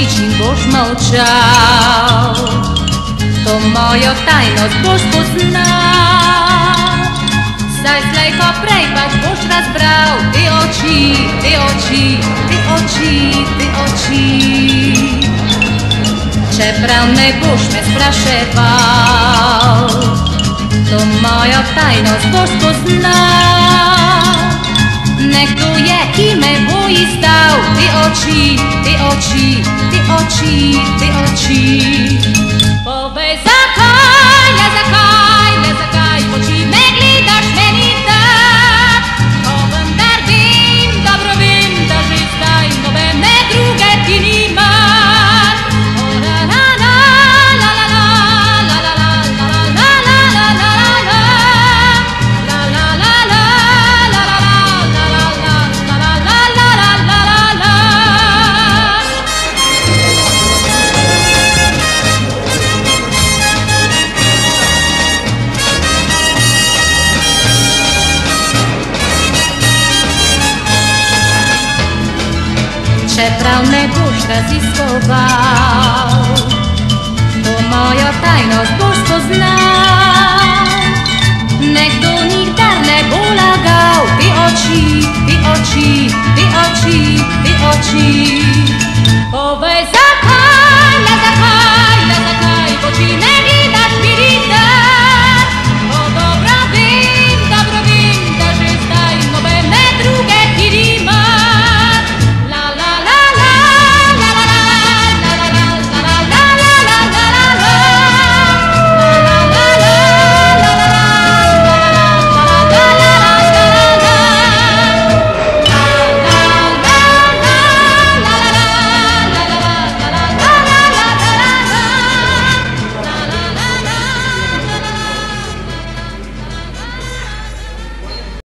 niczym Boż moczał To moja tajność Boż poznał Saj zlejko prejpać Boż raz brał Ty oczy, ty oczy, ty oczy, ty oczy Przeprawny Boż mnie spraszewał To moja tajność Boż poznał Nek tu je kime boji stav, ty oči, ty oči, cheating. Čeprav ne boš raziskoval, to mojo tajnost boš poznal. Nekdo nikdar ne bo lagal, te oči, te oči, te oči, te oči. Povej za